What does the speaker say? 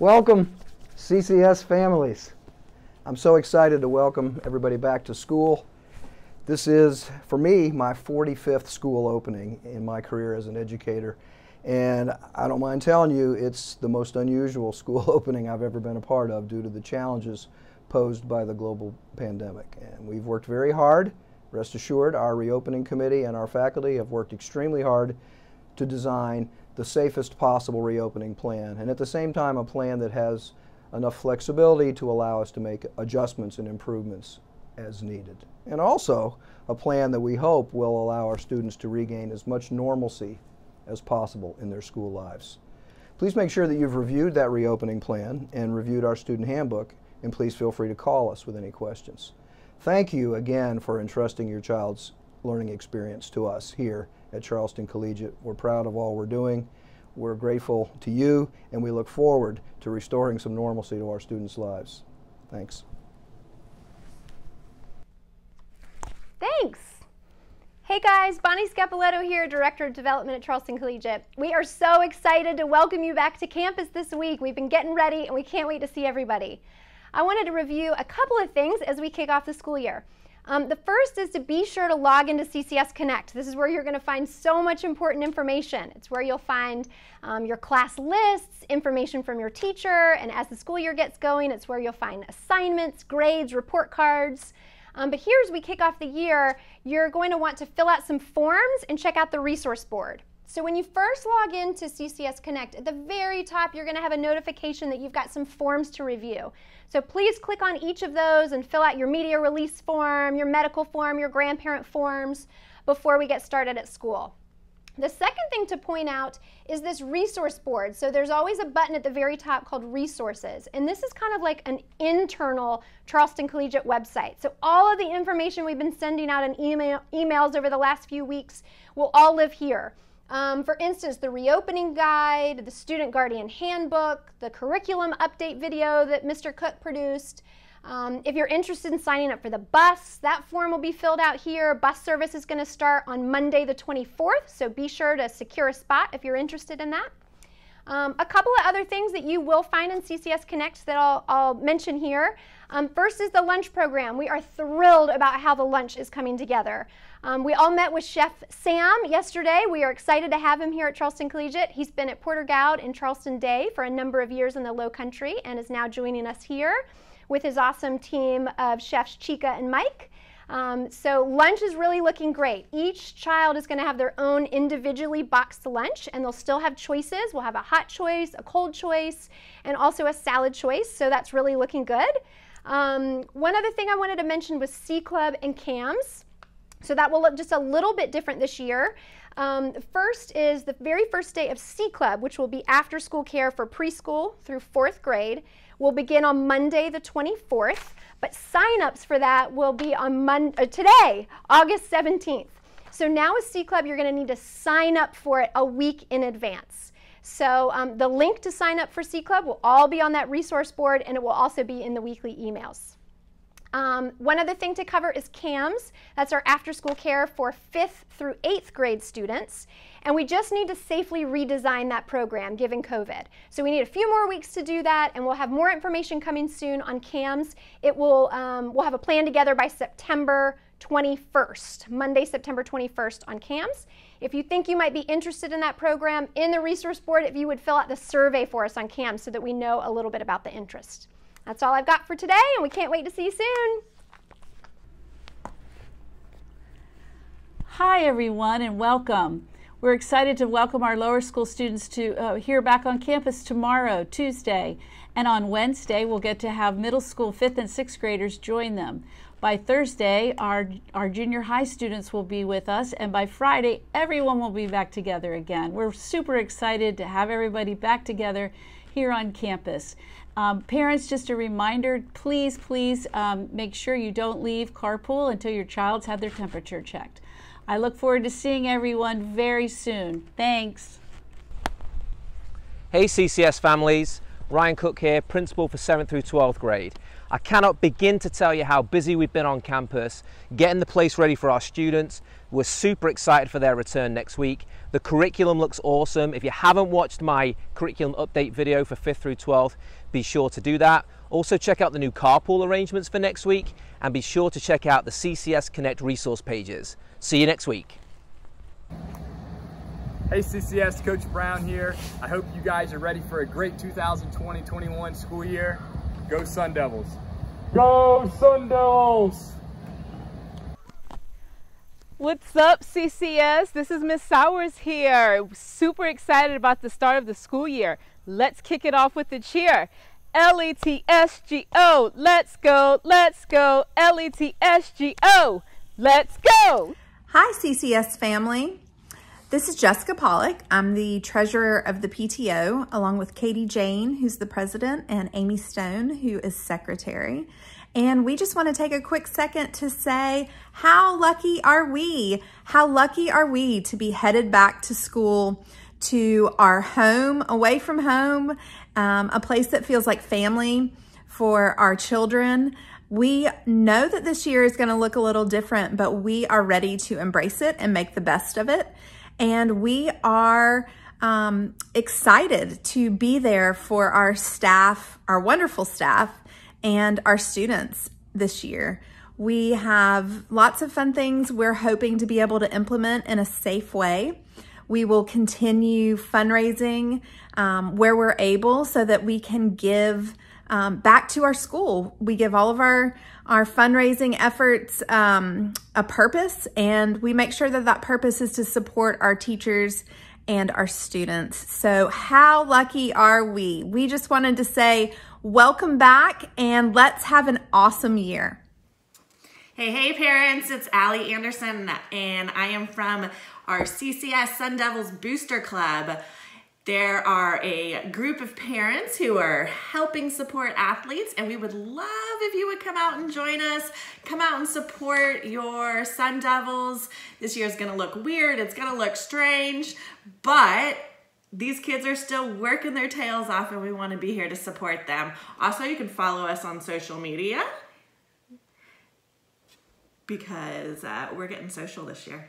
Welcome, CCS families. I'm so excited to welcome everybody back to school. This is, for me, my 45th school opening in my career as an educator. And I don't mind telling you, it's the most unusual school opening I've ever been a part of due to the challenges posed by the global pandemic. And we've worked very hard. Rest assured, our reopening committee and our faculty have worked extremely hard to design the safest possible reopening plan, and at the same time, a plan that has enough flexibility to allow us to make adjustments and improvements as needed. And also, a plan that we hope will allow our students to regain as much normalcy as possible in their school lives. Please make sure that you've reviewed that reopening plan and reviewed our student handbook and please feel free to call us with any questions. Thank you again for entrusting your child's learning experience to us here at Charleston Collegiate. We're proud of all we're doing. We're grateful to you, and we look forward to restoring some normalcy to our students' lives. Thanks. Thanks. Hey guys, Bonnie Scapoletto here, Director of Development at Charleston Collegiate. We are so excited to welcome you back to campus this week. We've been getting ready and we can't wait to see everybody. I wanted to review a couple of things as we kick off the school year. Um, the first is to be sure to log into CCS Connect. This is where you're going to find so much important information. It's where you'll find um, your class lists, information from your teacher, and as the school year gets going, it's where you'll find assignments, grades, report cards. Um, but here, as we kick off the year, you're going to want to fill out some forms and check out the resource board. So when you first log into CCS Connect, at the very top, you're going to have a notification that you've got some forms to review. So please click on each of those and fill out your media release form, your medical form, your grandparent forms before we get started at school. The second thing to point out is this resource board. So there's always a button at the very top called resources. And this is kind of like an internal Charleston Collegiate website. So all of the information we've been sending out in email, emails over the last few weeks will all live here. Um, for instance, the reopening guide, the student guardian handbook, the curriculum update video that Mr. Cook produced. Um, if you're interested in signing up for the bus, that form will be filled out here. Bus service is going to start on Monday the 24th, so be sure to secure a spot if you're interested in that. Um, a couple of other things that you will find in CCS Connect that I'll, I'll mention here. Um, first is the lunch program. We are thrilled about how the lunch is coming together. Um, we all met with Chef Sam yesterday. We are excited to have him here at Charleston Collegiate. He's been at Porter Gaud and Charleston Day for a number of years in the Low Country and is now joining us here with his awesome team of chefs Chica and Mike. Um, so lunch is really looking great. Each child is going to have their own individually boxed lunch, and they'll still have choices. We'll have a hot choice, a cold choice, and also a salad choice. So that's really looking good. Um, one other thing I wanted to mention was C Club and CAMS. So that will look just a little bit different this year. Um, first is the very first day of C Club, which will be after school care for preschool through fourth grade, will begin on Monday the 24th, but sign-ups for that will be on Monday, uh, today, August 17th. So now with C Club, you're going to need to sign up for it a week in advance. So um, the link to sign up for C Club will all be on that resource board, and it will also be in the weekly emails. Um, one other thing to cover is CAMS. That's our after school care for fifth through eighth grade students. And we just need to safely redesign that program given COVID. So we need a few more weeks to do that, and we'll have more information coming soon on CAMS. It will, um, we'll have a plan together by September 21st, Monday, September 21st on CAMS. If you think you might be interested in that program, in the resource board, if you would fill out the survey for us on CAMS so that we know a little bit about the interest. That's all I've got for today, and we can't wait to see you soon. Hi, everyone, and welcome. We're excited to welcome our lower school students to uh, here back on campus tomorrow, Tuesday. And on Wednesday, we'll get to have middle school fifth and sixth graders join them. By Thursday, our, our junior high students will be with us, and by Friday, everyone will be back together again. We're super excited to have everybody back together here on campus. Um, parents, just a reminder, please, please um, make sure you don't leave carpool until your child's had their temperature checked. I look forward to seeing everyone very soon. Thanks. Hey CCS families, Ryan Cook here, principal for 7th through 12th grade. I cannot begin to tell you how busy we've been on campus, getting the place ready for our students. We're super excited for their return next week. The curriculum looks awesome. If you haven't watched my curriculum update video for 5th through 12th, be sure to do that. Also check out the new carpool arrangements for next week and be sure to check out the CCS Connect resource pages. See you next week. Hey CCS, Coach Brown here. I hope you guys are ready for a great 2020-21 school year. Go Sun Devils. Go Sun Devils! What's up, CCS? This is Miss Sowers here. Super excited about the start of the school year. Let's kick it off with the cheer. L-E-T-S-G-O, let's go, let's go, L-E-T-S-G-O, let's go! Hi, CCS family. This is Jessica Pollock. I'm the treasurer of the PTO, along with Katie Jane, who's the president, and Amy Stone, who is secretary. And we just want to take a quick second to say, how lucky are we? How lucky are we to be headed back to school, to our home, away from home, um, a place that feels like family for our children. We know that this year is going to look a little different, but we are ready to embrace it and make the best of it. And we are um, excited to be there for our staff, our wonderful staff, and our students this year. We have lots of fun things we're hoping to be able to implement in a safe way. We will continue fundraising um, where we're able so that we can give um, back to our school. We give all of our, our fundraising efforts um, a purpose, and we make sure that that purpose is to support our teachers and our students. So, how lucky are we? We just wanted to say, welcome back, and let's have an awesome year. Hey, hey, parents, it's Allie Anderson, and I am from our CCS Sun Devils Booster Club. There are a group of parents who are helping support athletes, and we would love if you would come out and join us. Come out and support your Sun Devils. This year is to look weird, it's to look strange, but these kids are still working their tails off, and we want to be here to support them. Also, you can follow us on social media because uh, we're getting social this year.